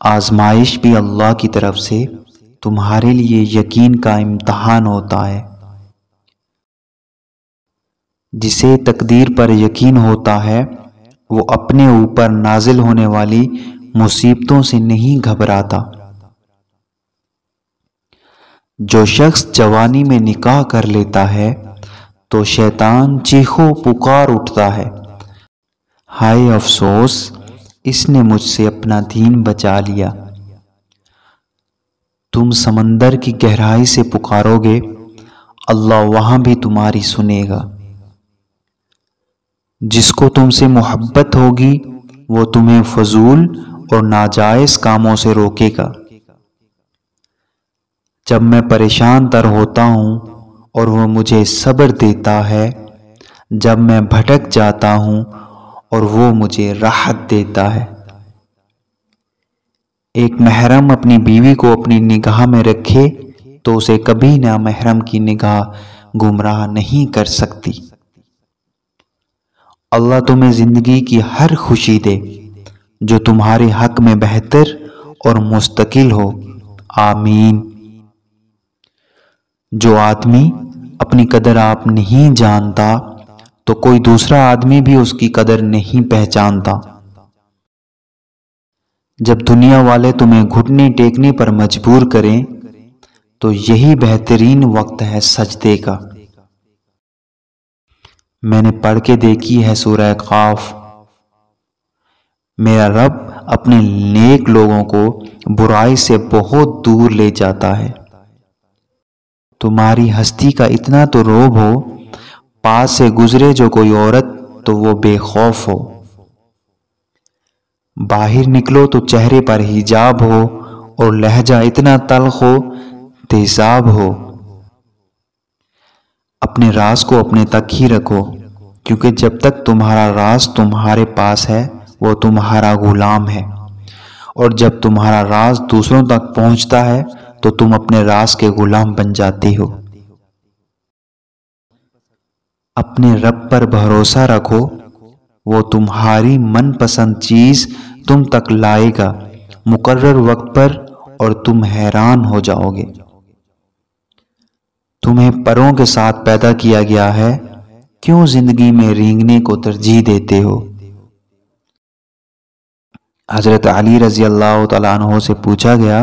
आजमाइश भी अल्लाह की तरफ़ से तुम्हारे लिए यकीन का इम्तहान होता है। जिसे तकदीर पर यकीन होता है, वो अपने ऊपर नाजिल होने वाली मुसीबतों से नहीं घबराता। जो शख्स जवानी में निकाह कर लेता है तो शैतान चीखो पुकार उठता है। हाय अफसोस इसने मुझसे अपना दीन बचा लिया। तुम समंदर की गहराई से पुकारोगे, अल्लाह वहाँ भी तुम्हारी सुनेगा। जिसको तुमसे मोहब्बत होगी, वो तुम्हें फजूल और नाजायज कामों से रोकेगा। जब मैं परेशान तर होता हूँ और वह मुझे सब्र देता है, जब मैं भटक जाता हूँ और वो मुझे राहत देता है। एक महरम अपनी बीवी को अपनी निगाह में रखे तो उसे कभी ना महरम की निगाह गुमराह नहीं कर सकती। अल्लाह तुम्हें ज़िंदगी की हर खुशी दे, जो तुम्हारे हक में बेहतर और मुस्तकिल हो। आमीन। जो आदमी अपनी कदर आप नहीं जानता तो कोई दूसरा आदमी भी उसकी कदर नहीं पहचानता। जब दुनिया वाले तुम्हें घुटने टेकने पर मजबूर करें तो यही बेहतरीन वक्त है सजदे का। मैंने पढ़ के देखी है सूरह खाफ मेरा रब अपने नेक लोगों को बुराई से बहुत दूर ले जाता है। तुम्हारी हस्ती का इतना तो रोब हो पास से गुजरे जो कोई औरत तो वो बेखौफ हो। बाहर निकलो तो चेहरे पर हिजाब हो और लहजा इतना तलख हो, तेजाब हो। अपने राज को अपने तक ही रखो, क्योंकि जब तक तुम्हारा राज तुम्हारे पास है, वो तुम्हारा गुलाम है। और जब तुम्हारा राज दूसरों तक पहुँचता है तो तुम अपने राज के गुलाम बन जाती हो। अपने रब पर भरोसा रखो, वो तुम्हारी मनपसंद चीज़ तुम तक लाएगा। मुकर्र वक्त पर और तुम हैरान हो जाओगे। तुम्हें परों के साथ पैदा किया गया है, क्यों ज़िंदगी में रेंगने को तरजीह देते हो? हज़रत अली रज़ी अल्लाह तु से पूछा गया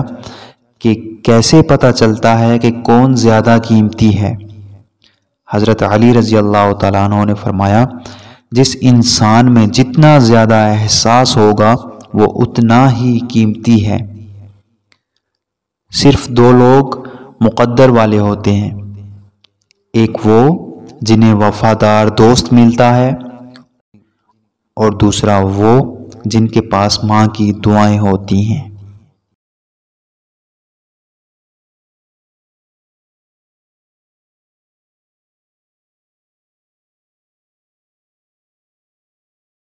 कि कैसे पता चलता है कि कौन ज़्यादा कीमती है? हज़रत अली रज़ी अल्लाह तु ने फरमाया, जिस इंसान में जितना ज़्यादा एहसास होगा, वो उतना ही कीमती है। सिर्फ़ दो लोग मुकद्दर वाले होते हैं। एक वो, जिन्हें वफादार दोस्त मिलता है, और दूसरा वो, जिनके पास माँ की दुआएँ होती हैं।